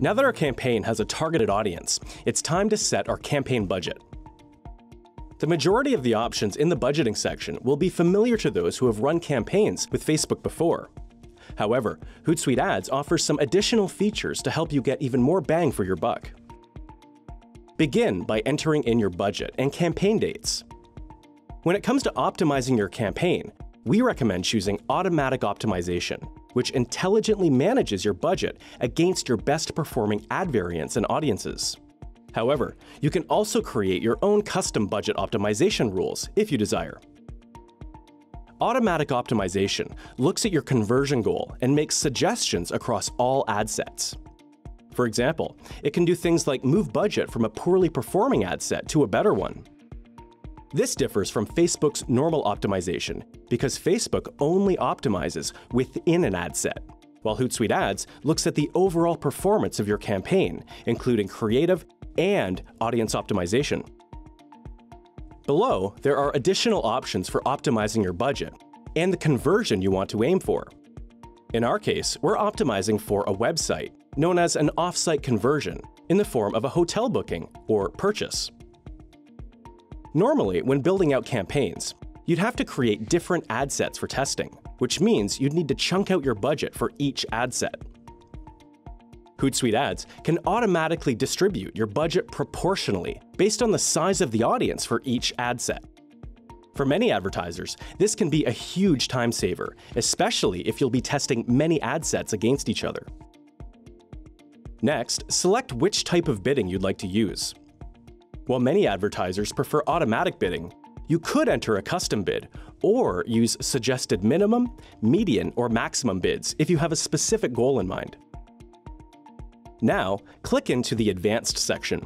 Now that our campaign has a targeted audience, it's time to set our campaign budget. The majority of the options in the budgeting section will be familiar to those who have run campaigns with Facebook before. However, Hootsuite Ads offers some additional features to help you get even more bang for your buck. Begin by entering in your budget and campaign dates. When it comes to optimizing your campaign, we recommend choosing Automatic Optimization, which intelligently manages your budget against your best performing ad variants and audiences. However, you can also create your own custom budget optimization rules if you desire. Automatic Optimization looks at your conversion goal and makes suggestions across all ad sets. For example, it can do things like move budget from a poorly performing ad set to a better one. This differs from Facebook's normal optimization because Facebook only optimizes within an ad set, while Hootsuite Ads looks at the overall performance of your campaign, including creative and audience optimization. Below, there are additional options for optimizing your budget and the conversion you want to aim for. In our case, we're optimizing for a website, known as an off-site conversion, in the form of a hotel booking or purchase. Normally, when building out campaigns, you'd have to create different ad sets for testing, which means you'd need to chunk out your budget for each ad set. Hootsuite Ads can automatically distribute your budget proportionally based on the size of the audience for each ad set. For many advertisers, this can be a huge time saver, especially if you'll be testing many ad sets against each other. Next, select which type of bidding you'd like to use. While many advertisers prefer automatic bidding, you could enter a custom bid or use suggested minimum, median, or maximum bids if you have a specific goal in mind. Now, click into the Advanced section.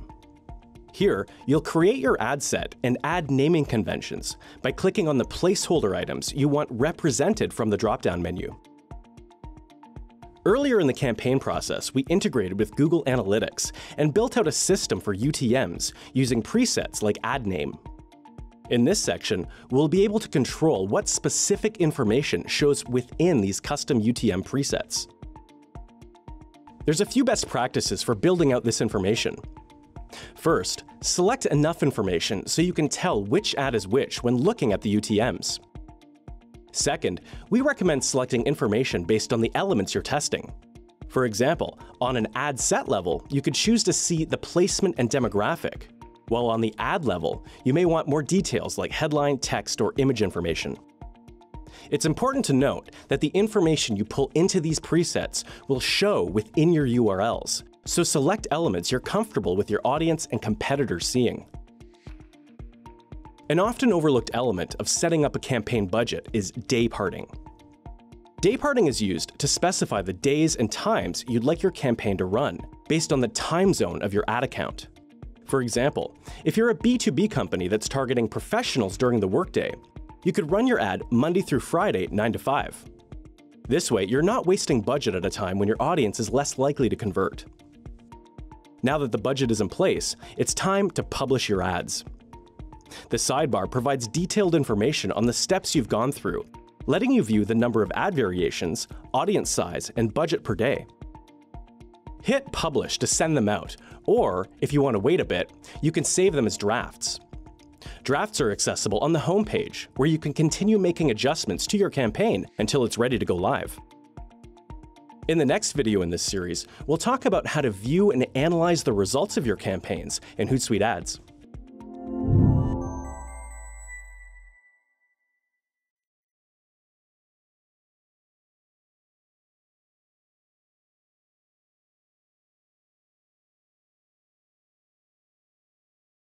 Here, you'll create your ad set and add naming conventions by clicking on the placeholder items you want represented from the drop-down menu. Earlier in the campaign process, we integrated with Google Analytics and built out a system for UTMs using presets like ad name. In this section, we'll be able to control what specific information shows within these custom UTM presets. There's a few best practices for building out this information. First, select enough information so you can tell which ad is which when looking at the UTMs. Second, we recommend selecting information based on the elements you're testing. For example, on an ad set level, you could choose to see the placement and demographic, while on the ad level, you may want more details like headline, text, or image information. It's important to note that the information you pull into these presets will show within your URLs, so select elements you're comfortable with your audience and competitors seeing. An often overlooked element of setting up a campaign budget is dayparting. Dayparting is used to specify the days and times you'd like your campaign to run, based on the time zone of your ad account. For example, if you're a B2B company that's targeting professionals during the workday, you could run your ad Monday through Friday, 9 to 5. This way, you're not wasting budget at a time when your audience is less likely to convert. Now that the budget is in place, it's time to publish your ads. The sidebar provides detailed information on the steps you've gone through, letting you view the number of ad variations, audience size, and budget per day. Hit Publish to send them out, or if you want to wait a bit, you can save them as drafts. Drafts are accessible on the homepage, where you can continue making adjustments to your campaign until it's ready to go live. In the next video in this series, we'll talk about how to view and analyze the results of your campaigns in Hootsuite Ads.